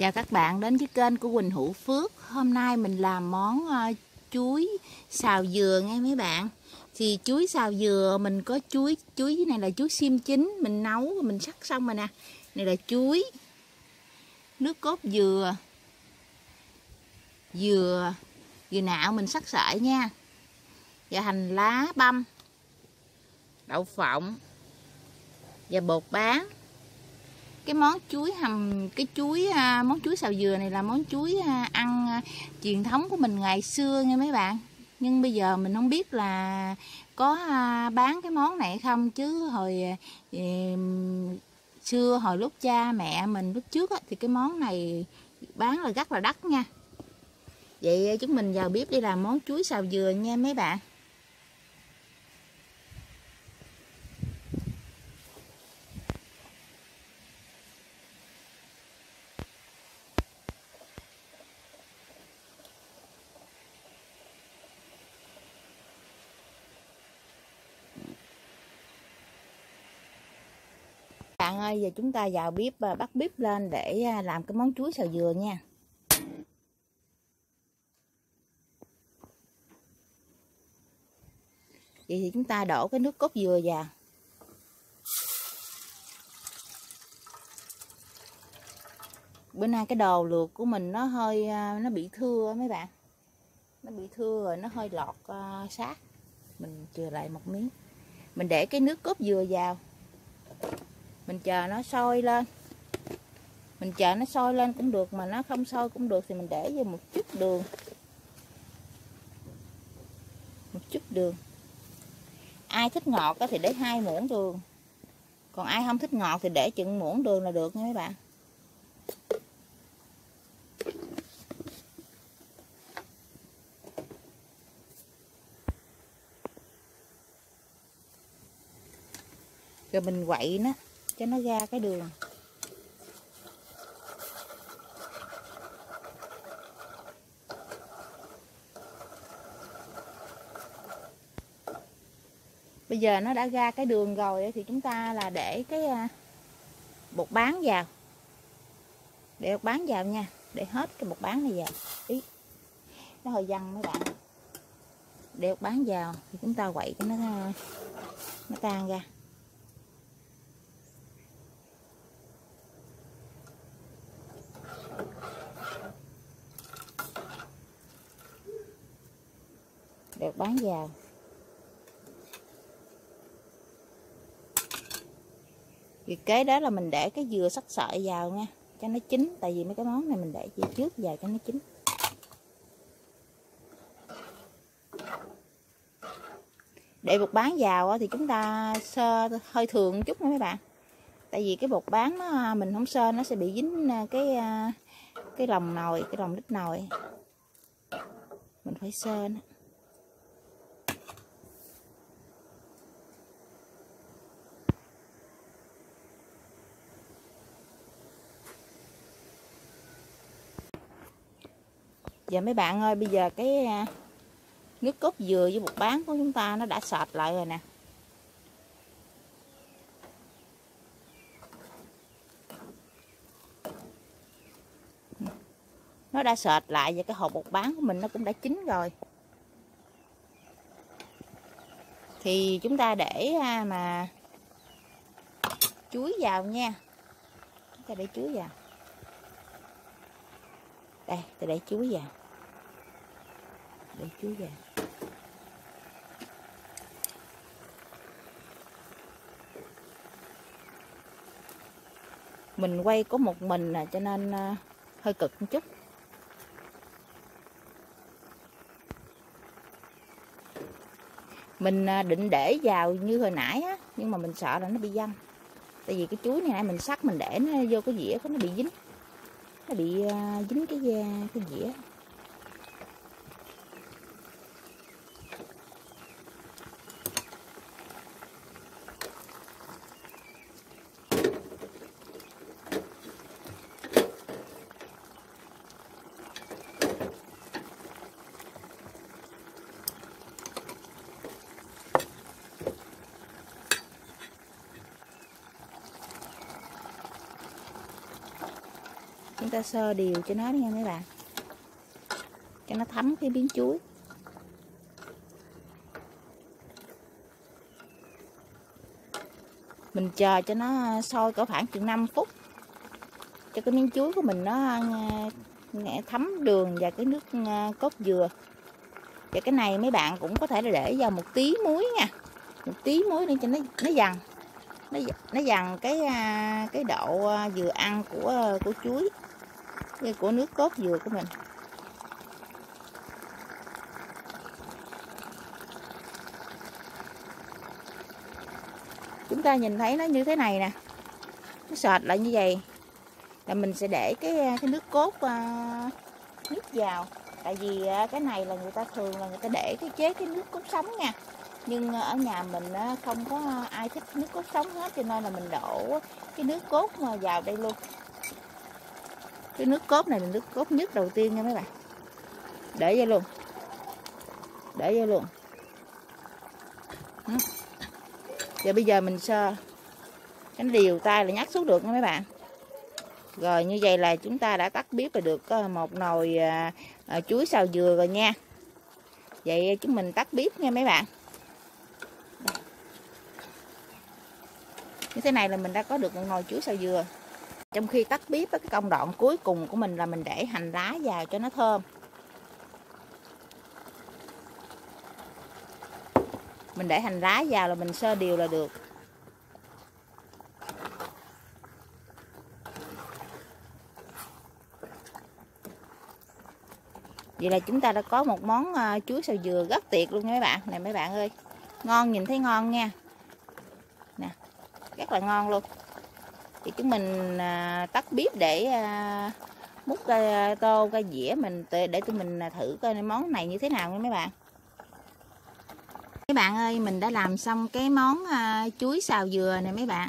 Chào các bạn đến với kênh của Quỳnh Hữu Phước. Hôm nay mình làm món ờ, chuối xào dừa nghe mấy bạn. Thì chuối xào dừa mình có chuối Chuối này là chuối xiêm chín Mình nấu, mình sắc xong rồi nè. Này là chuối, Nước cốt dừa Dừa Dừa nạo mình sắc sợi nha. Và hành lá băm, Đậu phộng, Và bột bán cái món chuối hầm, cái chuối à, món chuối xào dừa này là món chuối à, ăn à, truyền thống của mình ngày xưa nghe mấy bạn. Nhưng bây giờ mình không biết là có bán cái món này không. Chứ hồi xưa hồi lúc cha mẹ mình lúc trước thì cái món này bán là rất là đắt nha. Vậy chúng mình vào bếp đi làm món chuối xào dừa nha mấy bạn. Bạn ơi giờ chúng ta vào bếp và bắt bếp lên để ờ, làm cái món chuối xào dừa nha. Vậy thì chúng ta đổ cái nước cốt dừa vào. Bữa nay cái đồ luộc của mình nó hơi ờ, nó bị thưa mấy bạn. Nó bị thưa rồi nó hơi lọt uh, sát mình chừa lại một miếng. Mình để cái nước cốt dừa vào mình chờ nó sôi lên. Mình chờ nó sôi lên cũng được, mà nó không sôi cũng được thì mình để vô một chút đường. Một chút đường. Ai thích ngọt thì để hai muỗng đường. Còn ai không thích ngọt thì để chừng muỗng đường là được nha mấy bạn. Rồi mình quậy nó cho nó ra cái đường. Bây giờ nó đã ra cái đường rồi thì chúng ta là để cái à, bột bán vào. Để bột bán vào nha, để hết cái bột bán này vào. Ý, nó hơi văng mấy bạn. Để bột bán vào thì chúng ta quậy cho nó à, nó tan ra. Được bán vào Vì kế đó là mình để cái dừa sắc sợi vào nha, cho nó chín, tại vì mấy cái món này mình để dừa trước vào cho nó chín. Để bột bán vào thì chúng ta sơ hơi thường chút nha mấy bạn. Tại vì cái bột bán nó, mình không sơ, nó sẽ bị dính à, cái à, cái lòng nồi, cái lòng đít nồi. Mình phải sơ nó. Giờ mấy bạn ơi, bây giờ cái à, nước cốt dừa với bột bán của chúng ta nó đã sệt lại rồi nè. Nó đã sệt lại và cái hộp bột bán của mình nó cũng đã chín rồi. Thì chúng ta để à, mà chuối vào nha. Chúng ta để chuối vào. Đây tôi để chuối vào để chuối vào mình quay có một mình à cho nên à, hơi cực một chút. Mình à, định để vào như hồi nãy á, nhưng mà mình sợ là nó bị văng. Tại vì cái chuối này mình sắc mình để nó vô cái dĩa nó bị dính. Nó bị à, dính cái da, cái dĩa. Chúng ta sơ đều cho nó nha mấy bạn. Cho nó thấm cái miếng chuối. Mình chờ cho nó sôi cỡ khoảng chừng 5 phút. Cho cái miếng chuối của mình nó ờ, thấm đường và cái nước ờ, cốt dừa. Và cái này mấy bạn cũng có thể là để vào một tí muối nha. Một tí muối để cho nó nó dằn. Nó nó dằn cái ờ, cái độ vừa ăn của của chuối với của nước cốt dừa của mình. Chúng ta nhìn thấy nó như thế này nè. Nó sệt lại như vậy. Là mình sẽ để cái cái nước cốt uh, nước vào. Tại vì à, cái này là người ta thường là người ta để cái chế cái nước cốt sống nha. Nhưng ở nhà mình à, không có ai thích nước cốt sống hết cho nên là mình đổ cái nước cốt vào đây luôn cái nước cốt này là nước cốt nhất đầu tiên nha mấy bạn. Để vô luôn. Để vô luôn. Ừ. Giờ bây giờ mình sơ cái điều tay là nhắc xuống được nha mấy bạn. Rồi như vậy là chúng ta đã tắt bếp và được ờ, một nồi à, à, chuối xào dừa rồi nha. Vậy chúng mình tắt bếp nha mấy bạn. Như thế này là mình đã có được một nồi chuối xào dừa trong khi tắt bếp cái công đoạn cuối cùng của mình là mình để hành lá vào cho nó thơm. Mình để hành lá vào là mình sơ đều là được. Vậy là chúng ta đã có một món à, chuối xào dừa rất tuyệt luôn nha mấy bạn. Này mấy bạn ơi, ngon, nhìn thấy ngon nha. Nè, rất là ngon luôn thì chúng mình à, tắt bếp để à, múc cái tô cái dĩa mình để tụi mình à, thử coi món này như thế nào nha mấy bạn. Mấy bạn ơi mình đã làm xong cái món à, chuối xào dừa này mấy bạn.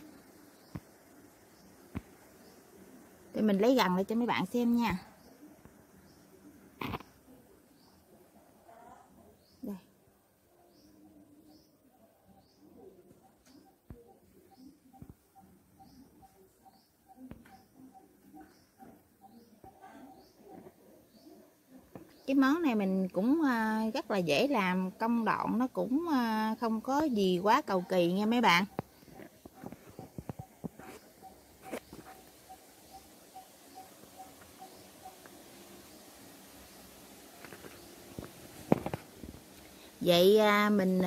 Thì mình lấy gần lại cho mấy bạn xem nha. Cái món này mình cũng ờ, rất là dễ làm, công đoạn nó cũng ờ, không có gì quá cầu kỳ nha mấy bạn. Vậy ờ, mình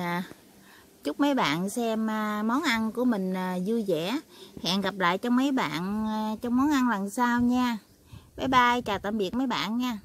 chúc mấy bạn xem món ăn của mình vui vẻ. Hẹn gặp lại cho mấy bạn trong món ăn lần sau nha. Bye bye, chào tạm biệt mấy bạn nha.